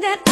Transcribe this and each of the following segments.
that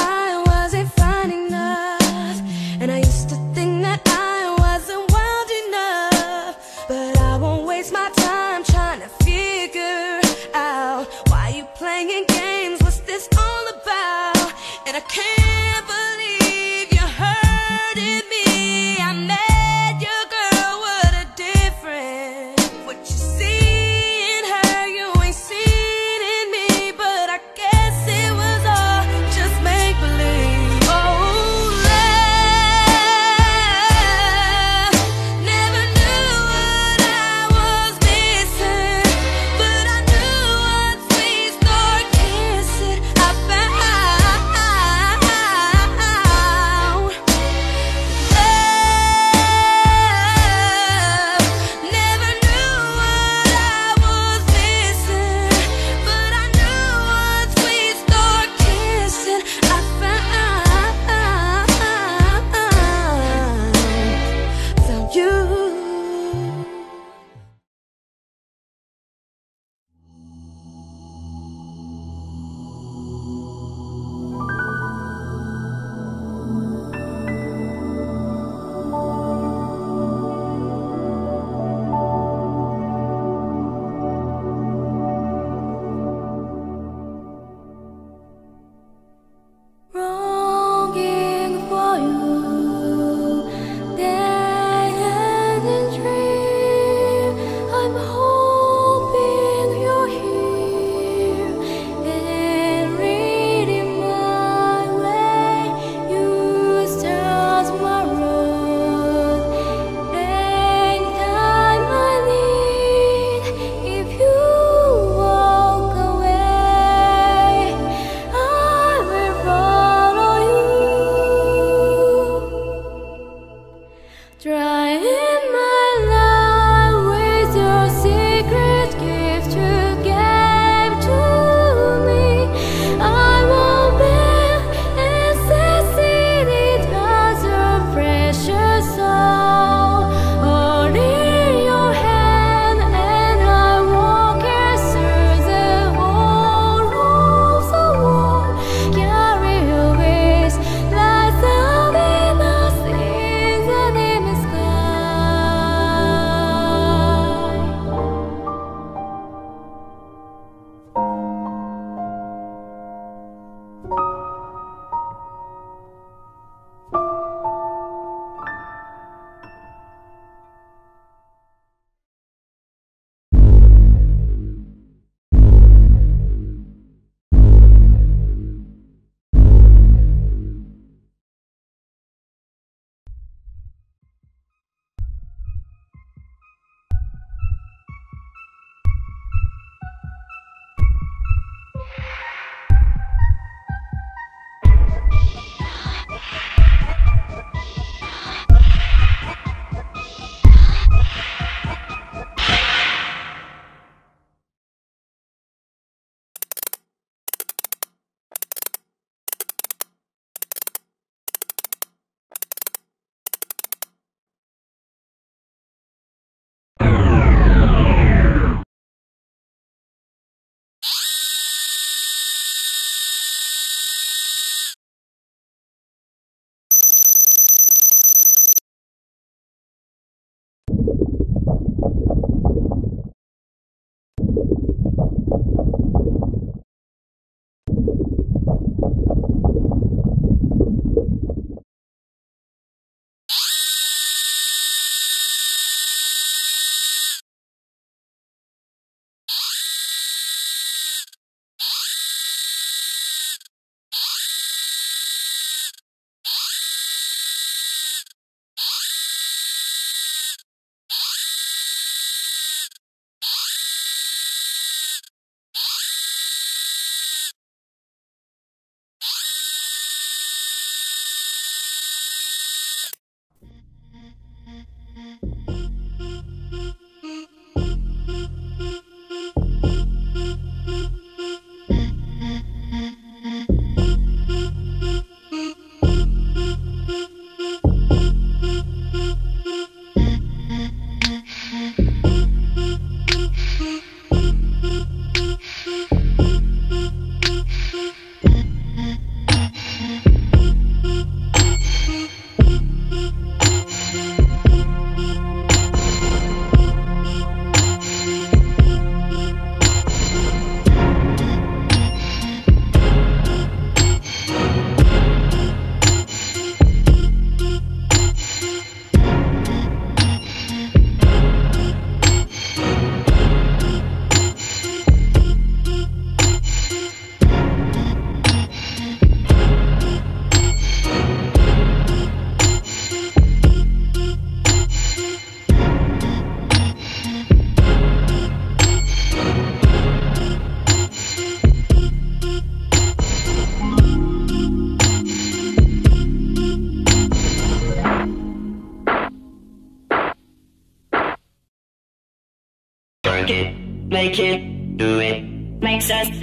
Make it, do it, make sense.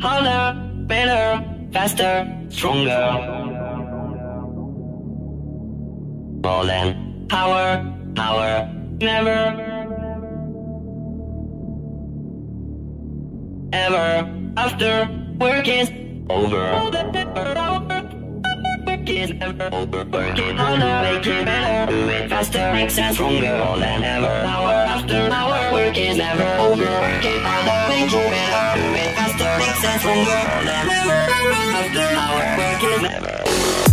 Harder, better, faster, stronger. More than power, power, never. Ever after work is over. Work is never over. Harder, make it better, do it faster, make sense stronger. More than ever. Hour after hour, work is never over. Work it harder, make it better, do it faster, make sense stronger. More than ever. Hour After hour, work is never. Work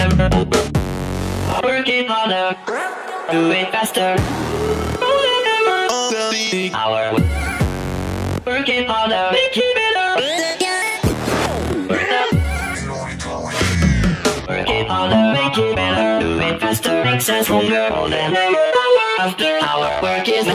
Working harder, do it faster. Our working harder, make it better. Work it harder, make it better, do it faster, make sense stronger. After our work is